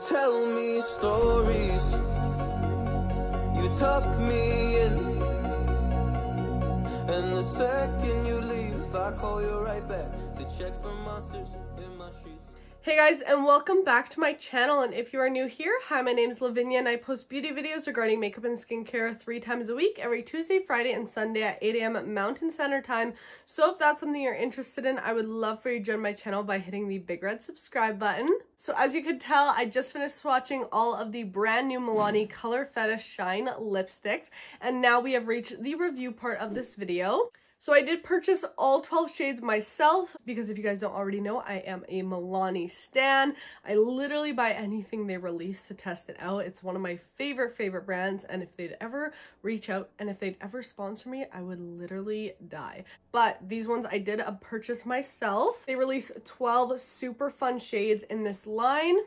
Tell me stories. You tuck me in. And the second you leave, I call you right back to check for monsters in my sheets. Hey guys and welcome back to my channel and if you are new here, hi my name is Lavinia and I post beauty videos regarding makeup and skincare three times a week every Tuesday, Friday, and Sunday at 8 a.m. Mountain Standard Time. So if that's something you're interested in, I would love for you to join my channel by hitting the big red subscribe button. So as you can tell, I just finished swatching all of the brand new Milani Color Fetish Shine lipsticks and now we have reached the review part of this video. So I did purchase all 12 shades myself because if you guys don't already know, I am a Milani stan. I literally buy anything they release to test it out. It's one of my favorite, favorite brands. And if they'd ever reach out and if they'd ever sponsor me, I would literally die. But these ones I did a purchase myself. They release 12 super fun shades in this line.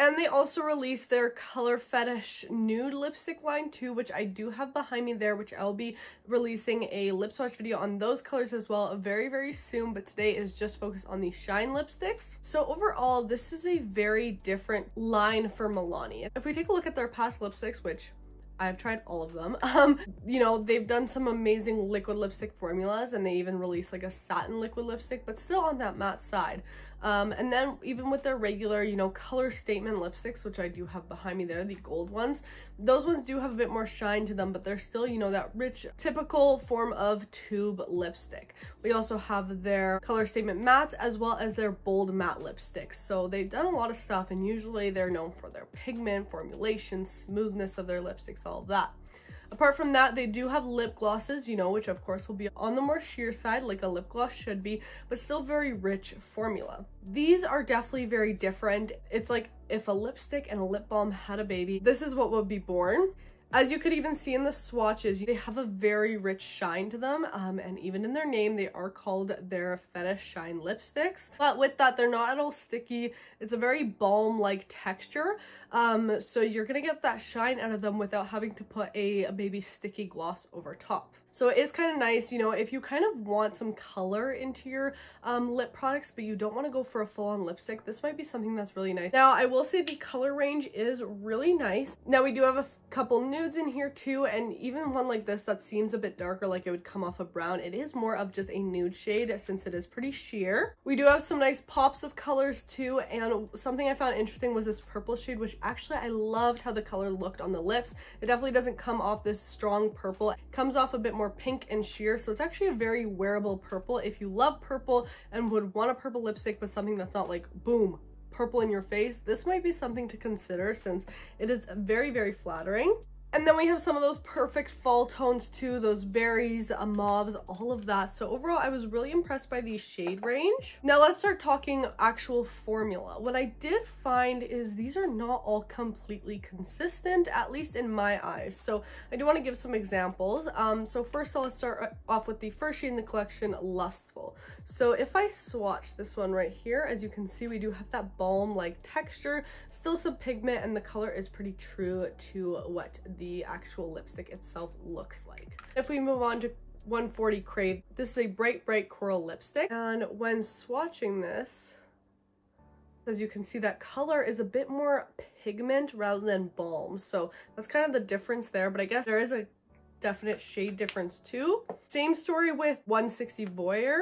And they also released their Color Fetish nude lipstick line too, which I do have behind me there, which I'll be releasing a lip swatch video on those colors as well very, very soon. But today is just focused on the Shine lipsticks. So overall, this is a very different line for Milani. If we take a look at their past lipsticks, which I've tried all of them. Um, you know, they've done some amazing liquid lipstick formulas and they even released like a satin liquid lipstick, but still on that matte side. Um, and then even with their regular, you know, color statement lipsticks, which I do have behind me there, the gold ones, those ones do have a bit more shine to them, but they're still, you know, that rich, typical form of tube lipstick. We also have their color statement matte as well as their bold matte lipsticks. So they've done a lot of stuff and usually they're known for their pigment, formulation, smoothness of their lipsticks, all of that. Apart from that, they do have lip glosses, you know, which of course will be on the more sheer side like a lip gloss should be, but still very rich formula. These are definitely very different. It's like if a lipstick and a lip balm had a baby, this is what would be born. As you could even see in the swatches, they have a very rich shine to them, um, and even in their name, they are called their Fetish Shine lipsticks. But with that, they're not at all sticky. It's a very balm-like texture, um, so you're gonna get that shine out of them without having to put a, a baby sticky gloss over top. So it is kind of nice, you know, if you kind of want some color into your um, lip products, but you don't want to go for a full-on lipstick, this might be something that's really nice. Now, I will say the color range is really nice. Now, we do have a couple nudes in here too, and even one like this that seems a bit darker, like it would come off of brown. It is more of just a nude shade since it is pretty sheer. We do have some nice pops of colors too, and something I found interesting was this purple shade, which actually I loved how the color looked on the lips. It definitely doesn't come off this strong purple. It comes off a bit more pink and sheer, so it's actually a very wearable purple. If you love purple and would want a purple lipstick but something that's not like boom, purple in your face, this might be something to consider since it is very, very flattering. And then we have some of those perfect fall tones too, those berries, uh, mauves, all of that. So overall, I was really impressed by the shade range. Now let's start talking actual formula. What I did find is these are not all completely consistent, at least in my eyes. So I do want to give some examples. Um, so first I'll start off with the first shade in the collection, Lustful. So if I swatch this one right here, as you can see, we do have that balm-like texture, still some pigment, and the color is pretty true to what the actual lipstick itself looks like. If we move on to 140 Crave, this is a bright, bright coral lipstick. And when swatching this, as you can see, that color is a bit more pigment rather than balm. So that's kind of the difference there, but I guess there is a definite shade difference too. Same story with 160 Voyeur.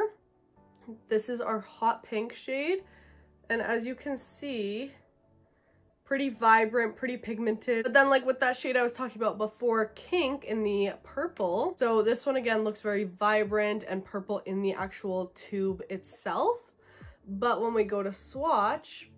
This is our hot pink shade. And as you can see, pretty vibrant, pretty pigmented. But then like with that shade I was talking about before, Kink in the purple. So this one again looks very vibrant and purple in the actual tube itself. But when we go to swatch,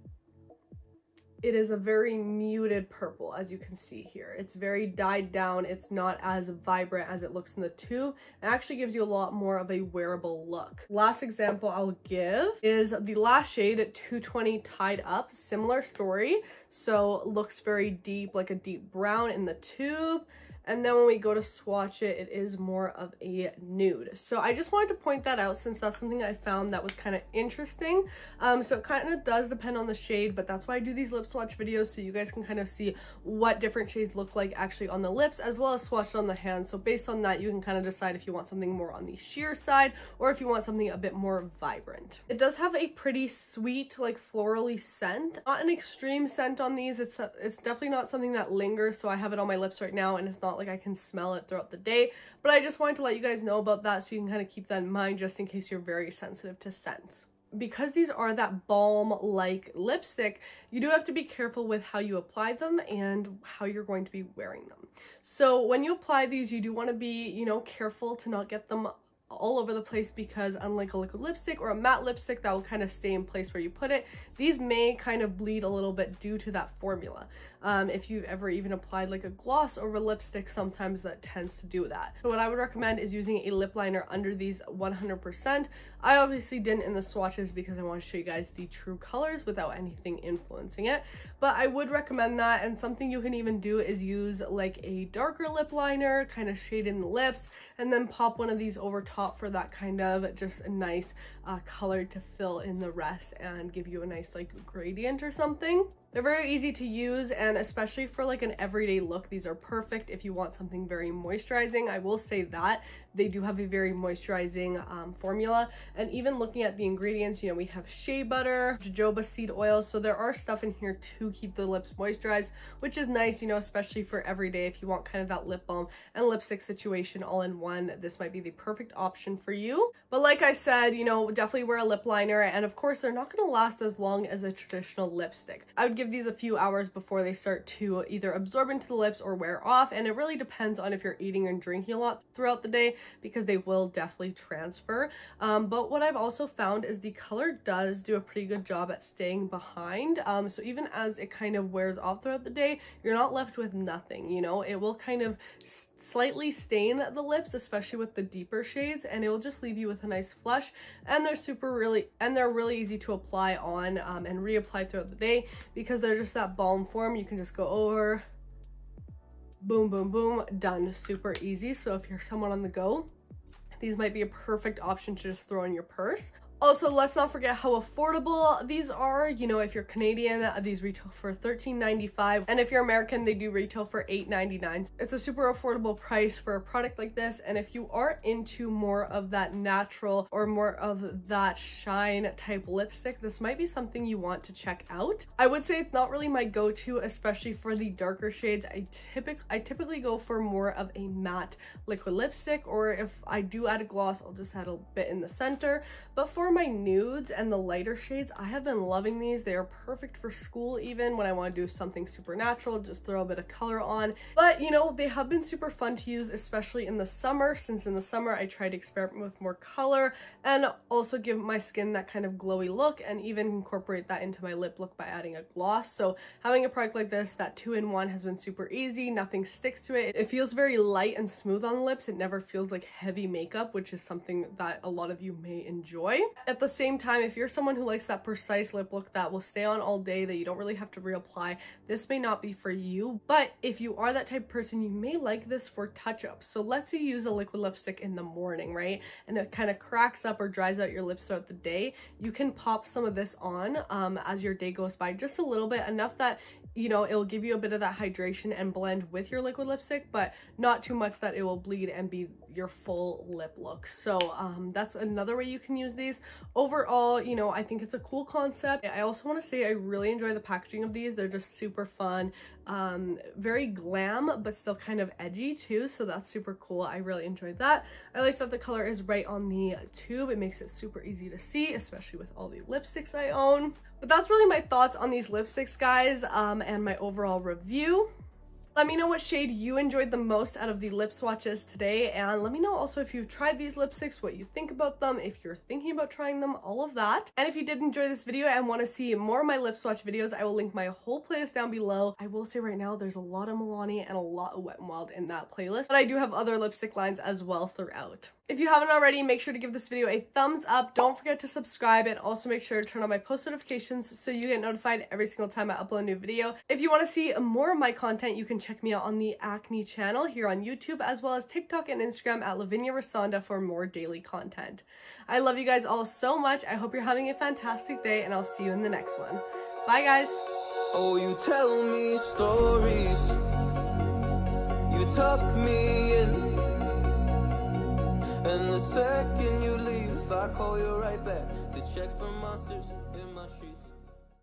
it is a very muted purple as you can see here. It's very dyed down. It's not as vibrant as it looks in the tube. It actually gives you a lot more of a wearable look. Last example i'll give is the last shade 220 tied up similar story. So looks very deep like a deep brown in the tube and then when we go to swatch it, it is more of a nude. So I just wanted to point that out since that's something I found that was kind of interesting. Um, so it kind of does depend on the shade, but that's why I do these lip swatch videos so you guys can kind of see what different shades look like actually on the lips as well as swatched on the hands. So based on that, you can kind of decide if you want something more on the sheer side or if you want something a bit more vibrant. It does have a pretty sweet, like florally scent. Not an extreme scent on these. It's, it's definitely not something that lingers. So I have it on my lips right now and it's not like I can smell it throughout the day. But I just wanted to let you guys know about that so you can kind of keep that in mind just in case you're very sensitive to scents because these are that balm like lipstick you do have to be careful with how you apply them and how you're going to be wearing them so when you apply these you do want to be you know careful to not get them all over the place because unlike a liquid lipstick or a matte lipstick that will kind of stay in place where you put it, these may kind of bleed a little bit due to that formula. Um, if you've ever even applied like a gloss over lipstick, sometimes that tends to do that. So what I would recommend is using a lip liner under these 100%. I obviously didn't in the swatches because I want to show you guys the true colors without anything influencing it. But I would recommend that and something you can even do is use like a darker lip liner, kind of shade in the lips, and then pop one of these over top for that kind of just a nice uh, color to fill in the rest and give you a nice like gradient or something. They're very easy to use and especially for like an everyday look, these are perfect if you want something very moisturizing. I will say that they do have a very moisturizing um, formula and even looking at the ingredients, you know, we have shea butter, jojoba seed oil, so there are stuff in here to keep the lips moisturized, which is nice, you know, especially for everyday if you want kind of that lip balm and lipstick situation all in one, this might be the perfect option for you. But like I said, you know, definitely wear a lip liner and of course they're not going to last as long as a traditional lipstick. I would give these a few hours before they start to either absorb into the lips or wear off and it really depends on if you're eating and drinking a lot throughout the day because they will definitely transfer. Um, but what I've also found is the color does do a pretty good job at staying behind. Um, so even as it kind of wears off throughout the day, you're not left with nothing, you know, it will kind of slightly stain the lips, especially with the deeper shades, and it will just leave you with a nice flush. And they're super really, and they're really easy to apply on um, and reapply throughout the day because they're just that balm form. You can just go over, boom, boom, boom, done. Super easy. So if you're someone on the go, these might be a perfect option to just throw in your purse. Also, let's not forget how affordable these are. You know, if you're Canadian, uh, these retail for $13.95. And if you're American, they do retail for $8.99. It's a super affordable price for a product like this. And if you are into more of that natural or more of that shine type lipstick, this might be something you want to check out. I would say it's not really my go-to, especially for the darker shades. I, typic I typically go for more of a matte liquid lipstick, or if I do add a gloss, I'll just add a bit in the center. But for my nudes and the lighter shades, I have been loving these. They are perfect for school even when I want to do something supernatural, just throw a bit of color on. But you know, they have been super fun to use, especially in the summer, since in the summer I try to experiment with more color and also give my skin that kind of glowy look and even incorporate that into my lip look by adding a gloss. So having a product like this, that two-in-one has been super easy. Nothing sticks to it. It feels very light and smooth on the lips. It never feels like heavy makeup, which is something that a lot of you may enjoy. At the same time, if you're someone who likes that precise lip look that will stay on all day, that you don't really have to reapply, this may not be for you. But if you are that type of person, you may like this for touch-ups. So let's say you use a liquid lipstick in the morning, right? And it kind of cracks up or dries out your lips throughout the day. You can pop some of this on um, as your day goes by, just a little bit, enough that you know, it will give you a bit of that hydration and blend with your liquid lipstick, but not too much that it will bleed and be your full lip look. So um, that's another way you can use these. Overall, you know, I think it's a cool concept. I also want to say I really enjoy the packaging of these. They're just super fun, um, very glam, but still kind of edgy too. So that's super cool. I really enjoyed that. I like that the color is right on the tube. It makes it super easy to see, especially with all the lipsticks I own. But that's really my thoughts on these lipsticks, guys, um, and my overall review. Let me know what shade you enjoyed the most out of the lip swatches today and let me know also if you've tried these lipsticks, what you think about them, if you're thinking about trying them, all of that. And if you did enjoy this video and want to see more of my lip swatch videos, I will link my whole playlist down below. I will say right now there's a lot of Milani and a lot of Wet n Wild in that playlist, but I do have other lipstick lines as well throughout. If you haven't already, make sure to give this video a thumbs up. Don't forget to subscribe and also make sure to turn on my post notifications so you get notified every single time I upload a new video. If you want to see more of my content, you can check me out on the Acne channel here on YouTube as well as TikTok and Instagram at Lavinia Rusanda for more daily content. I love you guys all so much. I hope you're having a fantastic day and I'll see you in the next one. Bye guys! Oh, you tell me stories. You tuck me second you leave, I call you right back to check for monsters.